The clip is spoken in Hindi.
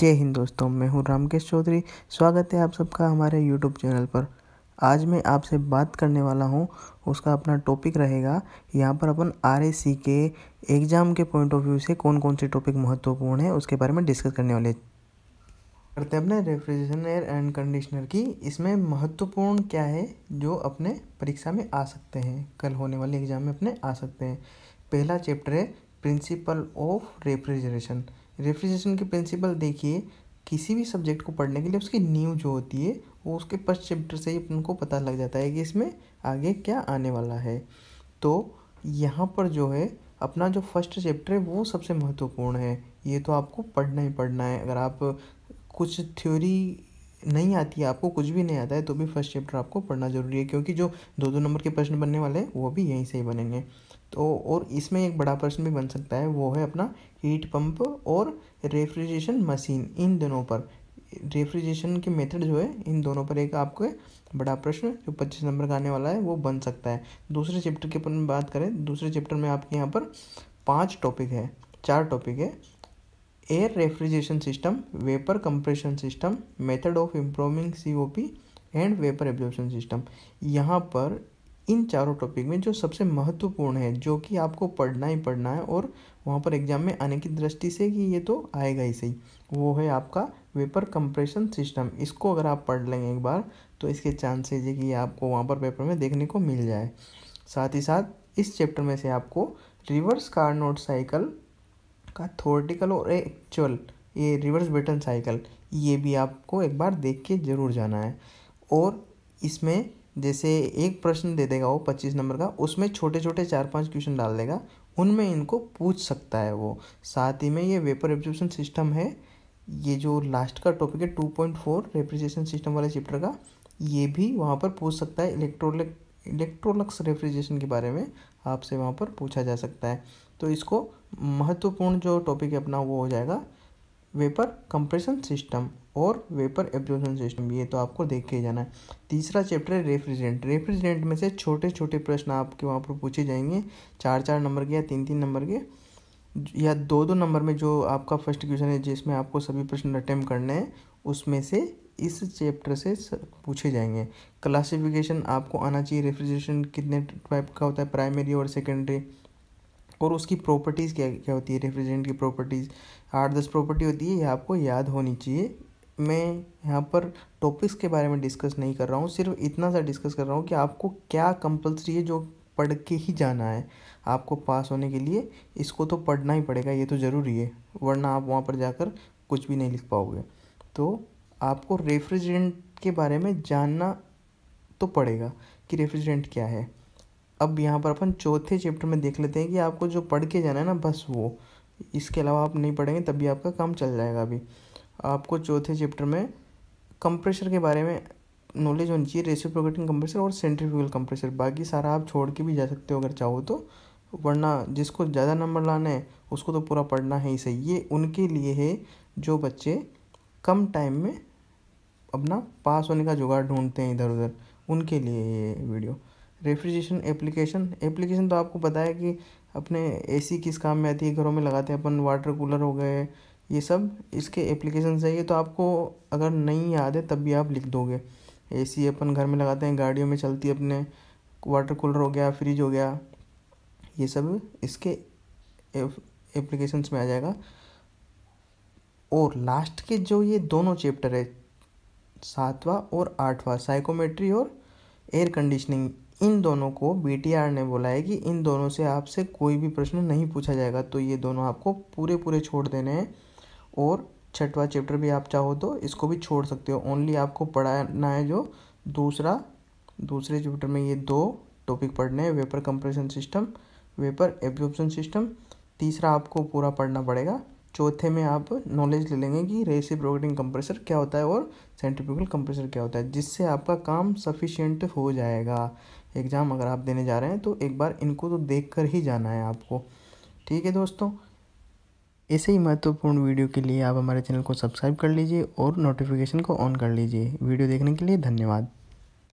जय हिंद दोस्तों, मैं हूँ रामकेश चौधरी। स्वागत है आप सबका हमारे यूट्यूब चैनल पर। आज मैं आपसे बात करने वाला हूँ, उसका अपना टॉपिक रहेगा, यहाँ पर अपन आरएसी के एग्ज़ाम के पॉइंट ऑफ़ व्यू से कौन कौन से टॉपिक महत्वपूर्ण है, उसके बारे में डिस्कस करने वाले करते हैं अपने रेफ्रिजरेशन एयर एंड कंडीशनर की। इसमें महत्वपूर्ण क्या है, जो अपने परीक्षा में आ सकते हैं? कल होने वाले एग्ज़ाम में अपने आ सकते हैं। पहला चैप्टर है प्रिंसिपल ऑफ़ रेफ्रिजरेशन रेफ्रिजरेशन के प्रिंसिपल देखिए, किसी भी सब्जेक्ट को पढ़ने के लिए उसकी नींव जो होती है, वो उसके फ़र्स्ट चैप्टर से ही अपन को पता लग जाता है कि इसमें आगे क्या आने वाला है। तो यहाँ पर जो है, अपना जो फ़र्स्ट चैप्टर है, वो सबसे महत्वपूर्ण है। ये तो आपको पढ़ना ही पढ़ना है। अगर आप कुछ थ्योरी नहीं आती है, आपको कुछ भी नहीं आता है तो भी फ़र्स्ट चैप्टर आपको पढ़ना ज़रूरी है, क्योंकि जो दो दो नंबर के प्रश्न बनने वाले हैं, वो भी यहीं से ही बनेंगे। तो और इसमें एक बड़ा प्रश्न भी बन सकता है, वो है अपना हीट पंप और रेफ्रिजरेशन मशीन इन दोनों पर। रेफ्रिजरेशन के मेथड जो है, इन दोनों पर एक आपको बड़ा प्रश्न, जो पच्चीस नंबर का आने वाला है, वो बन सकता है। दूसरे चैप्टर के अपन बात करें, दूसरे चैप्टर में आपके यहाँ पर पाँच टॉपिक है, चार टॉपिक है। Air refrigeration system vapour compression system method of improving C and vapour absorption system यहाँ पर इन चारों टॉपिक में जो सबसे महत्वपूर्ण है, जो कि आपको पढ़ना ही पढ़ना है और वहाँ पर एग्ज़ाम में आने की दृष्टि से कि ये तो आएगा ही सही, वो है आपका वेपर कंप्रेशन सिस्टम इसको अगर आप पढ़ लेंगे एक बार तो इसके चांसेज है कि आपको वहाँ पर पेपर में देखने को मिल जाए। साथ ही साथ इस चैप्टर में से आपको रिवर्स कार्नोट साइकिल का थोर्टिकल और एक्चुअल ये रिवर्स बेटन साइकिल ये भी आपको एक बार देख के ज़रूर जाना है। और इसमें जैसे एक प्रश्न दे देगा वो पच्चीस नंबर का, उसमें छोटे छोटे चार पाँच क्वेश्चन डाल देगा, उनमें इनको पूछ सकता है वो। साथ ही में ये वेपर एब्जॉर्प्शन सिस्टम है, ये जो लास्ट का टॉपिक है two point four refrigeration system वाले चैप्टर का, ये भी वहाँ पर पूछ सकता है। इलेक्ट्रोलिक इलेक्ट्रोलक्स रेफ्रिजरेशन के बारे में आपसे वहाँ पर पूछा जा सकता है। तो इसको महत्वपूर्ण जो टॉपिक है अपना वो हो जाएगा। वेपर कंप्रेशन सिस्टम और वेपर एब्जॉर्प्शन सिस्टम ये तो आपको देख के जाना है। तीसरा चैप्टर है रेफ्रिजरेंट रेफ्रिजरेंट में से छोटे छोटे प्रश्न आपके वहाँ पर पूछे जाएँगे। चार चार नंबर के या तीन तीन नंबर के, या दो दो नंबर में जो आपका फ़र्स्ट क्वेश्चन है जिसमें आपको सभी प्रश्न अटैम्प्ट करने हैं, उसमें से इस चैप्टर से पूछे जाएँगे। क्लासिफिकेशन आपको आना चाहिए। रेफ्रिजरेशन कितने टाइप का होता है? प्राइमरी और सेकेंडरी और उसकी प्रॉपर्टीज़ क्या क्या होती है? रेफ्रिजरेंट की प्रॉपर्टीज़ आठ दस प्रॉपर्टी होती है, ये आपको याद होनी चाहिए। मैं यहाँ पर टॉपिक्स के बारे में डिस्कस नहीं कर रहा हूँ, सिर्फ़ इतना सा डिस्कस कर रहा हूँ कि आपको क्या कंपलसरी है जो पढ़ के ही जाना है आपको पास होने के लिए। इसको तो पढ़ना ही पड़ेगा, ये तो ज़रूरी है, वरना आप वहाँ पर जाकर कुछ भी नहीं लिख पाओगे। तो आपको रेफ्रिजरेंट के बारे में जानना तो पड़ेगा कि रेफ्रिजरेंट क्या है। अब यहाँ पर अपन चौथे चैप्टर में देख लेते हैं कि आपको जो पढ़ के जाना है ना, बस वो। इसके अलावा आप नहीं पढ़ेंगे तभी आपका काम चल जाएगा अभी। आपको चौथे चैप्टर में कंप्रेशर के बारे में नॉलेज होनी चाहिए रेसिप्रोकेटिंग कंप्रेसर और सेंट्रीफ्यूगल कंप्रेसर बाकी सारा आप छोड़ के भी जा सकते हो अगर चाहो तो। वरना जिसको ज़्यादा नंबर लाना है, उसको तो पूरा पढ़ना है ही सही। ये उनके लिए है जो बच्चे कम टाइम में अपना पास होने का जुगाड़ ढूंढते हैं इधर उधर उनके लिए ये वीडियो रेफ्रिजरेशन एप्लीकेशन एप्लीकेशन तो आपको पता है कि अपने एसी किस काम में आती है, घरों में लगाते हैं अपन वाटर कूलर हो गए, ये सब, इसके एप्लीकेशन चाहिए तो आपको अगर नहीं याद है तब भी आप लिख दोगे। एसी अपन घर में लगाते हैं, गाड़ियों में चलती है अपने वाटर कूलर हो गया फ्रिज हो गया, ये सब इसके एप्लीकेशंस में आ जाएगा। और लास्ट के जो ये दोनों चैप्टर है, सातवां और आठवां साइकोमेट्री और एयर कंडीशनिंग इन दोनों को बीटीआर ने बोला है कि इन दोनों से आपसे कोई भी प्रश्न नहीं पूछा जाएगा तो ये दोनों आपको पूरे पूरे छोड़ देने हैं। और छठवा चैप्टर भी आप चाहो तो इसको भी छोड़ सकते हो। ओनली आपको पढ़ाना है जो दूसरा, दूसरे चैप्टर में ये दो टॉपिक पढ़ने हैं vapour compression system vapour absorption system तीसरा आपको पूरा पढ़ना पड़ेगा। चौथे में आप नॉलेज ले लेंगे कि रेसिप्रोकेटिंग कंप्रेसर क्या होता है और सेंट्रीफ्यूगल कंप्रेसर क्या होता है, जिससे आपका काम सफिशियंट हो जाएगा। एग्ज़ाम अगर आप देने जा रहे हैं तो एक बार इनको तो देख कर ही जाना है आपको। ठीक है दोस्तों? ऐसे ही महत्वपूर्ण वीडियो के लिए आप हमारे चैनल को सब्सक्राइब कर लीजिए और नोटिफिकेशन को ऑन कर लीजिए। वीडियो देखने के लिए धन्यवाद।